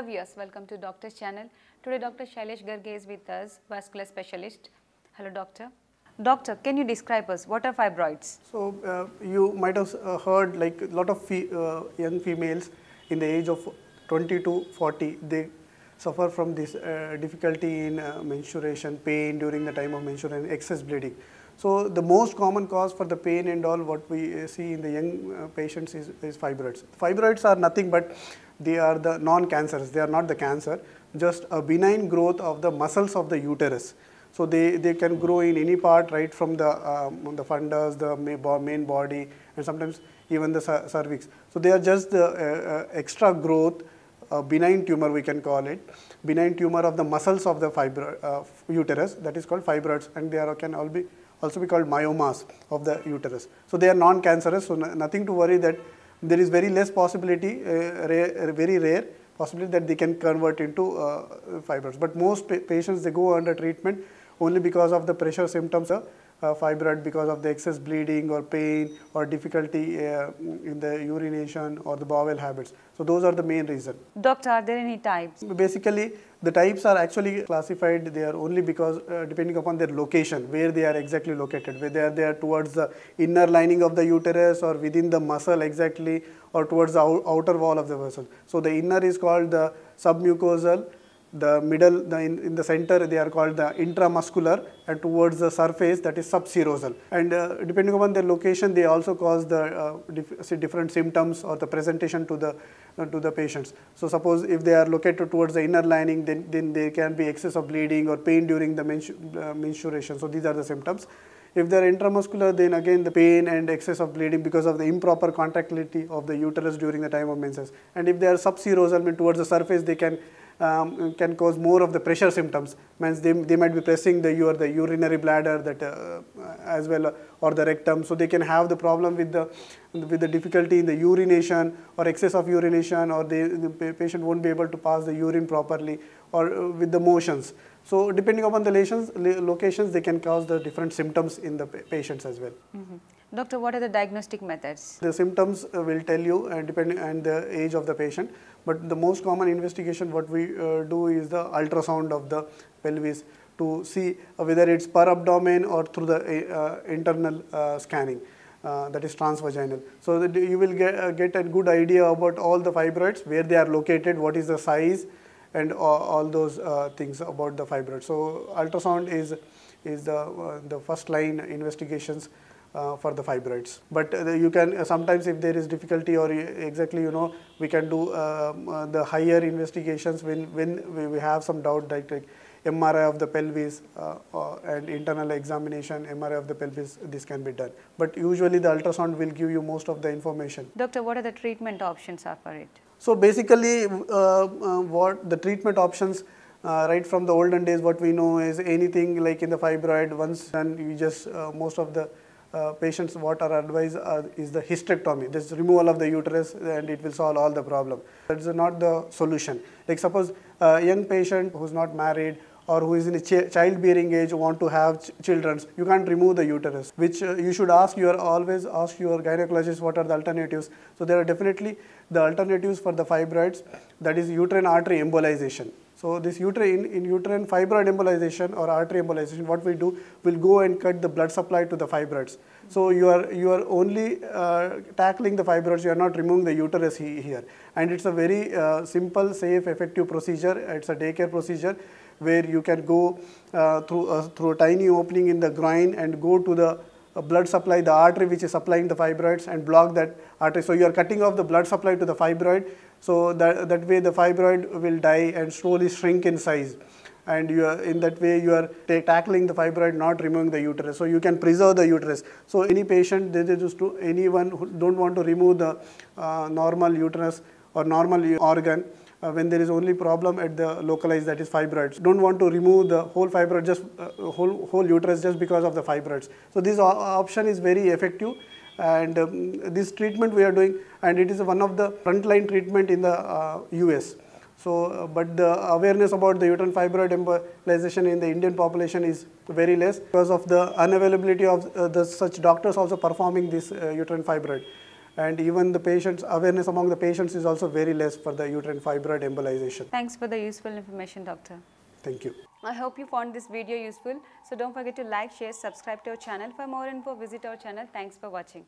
Hello viewers, welcome to Doctor's channel. Today Dr. Shailesh Garge is with us, vascular specialist. Hello doctor. Doctor, can you describe us what are fibroids? So uh, you might have uh, heard like a lot of fe- uh, young females in the age of 20 to 40, they suffer from this uh, difficulty in uh, menstruation, pain during the time of menstruation, excess bleeding. So the most common cause for the pain and all what we uh, see in the young patients is, is fibroids. Fibroids are nothing but they are the non-cancerous, they are not the cancer, just a benign growth of the muscles of the uterus. So they, they can grow in any part right from the, um, the fundus, the main body and sometimes even the cervix. So they are just the uh, uh, extra growth, uh, benign tumor we can call it, benign tumor of the muscles of the fibro, uh, uterus that is called fibroids and they are, can all be, also be called myomas of the uterus. So they are non-cancerous so nothing to worry that there is very less possibility, uh, rare, very rare possibility that they can convert into uh, fibroids. But most pa- patients they go under treatment only because of the pressure symptoms of uh, fibroid because of the excess bleeding or pain or difficulty uh, in the urination or the bowel habits. So those are the main reason. Doctor, are there any types? Basically, the types are actually classified. They are only because uh, depending upon their location, where they are exactly located, whether they are towards the inner lining of the uterus or within the muscle exactly, or towards the outer wall of the vessel. So the inner is called the submucosal. The middle, the in, in the center, they are called the intramuscular, and towards the surface, that is subserosal. And uh, depending upon their location, they also cause the uh, dif- different symptoms or the presentation to the uh, to the patients. So suppose if they are located towards the inner lining, then then there can be excess of bleeding or pain during the menstru- uh, menstruation. So these are the symptoms. If they are intramuscular, then again the pain and excess of bleeding because of the improper contractility of the uterus during the time of menses. And if they are subserosal, I mean towards the surface, they can um, can cause more of the pressure symptoms. Means they, they might be pressing the your the urinary bladder that uh, as well uh, or the rectum. So they can have the problem with the with the difficulty in the urination or excess of urination, or they, the patient won't be able to pass the urine properly, or uh, with the motions. So depending upon the lesions, locations, they can cause the different symptoms in the patients as well. Mhm. Doctor, what are the diagnostic methods? The symptoms uh, will tell you uh, depending on the age of the patient. But the most common investigation what we uh, do is the ultrasound of the pelvis to see uh, whether it's per abdomen or through the uh, internal uh, scanning. Uh, that is transvaginal. So that you will get, uh, get a good idea about all the fibroids, where they are located, what is the size, and all, all those uh, things about the fibroids. So ultrasound is is the uh, the first line investigations uh, for the fibroids. But uh, you can uh, sometimes if there is difficulty or exactly you know we can do um, uh, the higher investigations when when we, have some doubt that like MRI of the pelvis uh, uh, and internal examination MRI of the pelvis this can be done. But usually the ultrasound will give you most of the information. Doctor, what are the treatment options are for it? So basically, uh, uh, what the treatment options, uh, right from the olden days, what we know is anything like in the fibroid. Once and you just uh, most of the uh, patients what are advised are, is the hysterectomy. This removal of the uterus, and it will solve all the problem. That's not the solution. Like suppose a young patient who's not married or who is in a ch- childbearing age want to have ch- children, you can't remove the uterus, which uh, you should ask your always ask your gynecologist what are the alternatives. So there are definitely the alternatives for the fibroids, that is uterine artery embolization. So this uterine in uterine fibroid embolization or artery embolization, what we do, we'll go and cut the blood supply to the fibroids. So you are you are only uh, tackling the fibroids. You are not removing the uterus he- here, and it's a very uh, simple, safe, effective procedure. It's a daycare procedure where you can go uh, through uh, through a tiny opening in the groin and go to the uh, blood supply, the artery which is supplying the fibroids, and block that artery. So you are cutting off the blood supply to the fibroid. So that that way the fibroid will die and slowly shrink in size and you are in that way you are ta- tackling the fibroid not removing the uterus so you can preserve the uterus so any patient they just anyone who don't want to remove the uh, normal uterus or normal organ uh, when there is only problem at the localized that is fibroids. Don't want to remove the whole fibroid just uh, whole whole uterus just because of the fibroids. So this option is very effective and um, this treatment we are doing and it is one of the frontline treatment in the uh, US so, uh, but the awareness about the uterine fibroid embolization in the Indian population is very less because of the unavailability of uh, the such doctors also performing this uh, uterine fibroid. And even the patients awareness among the patients is also very less for the uterine fibroid embolization. Thanks for the useful information, doctor. Thank you. I hope you found this video useful. So don't forget to like, share, subscribe to our channel. For more info, visit our channel. Thanks for watching.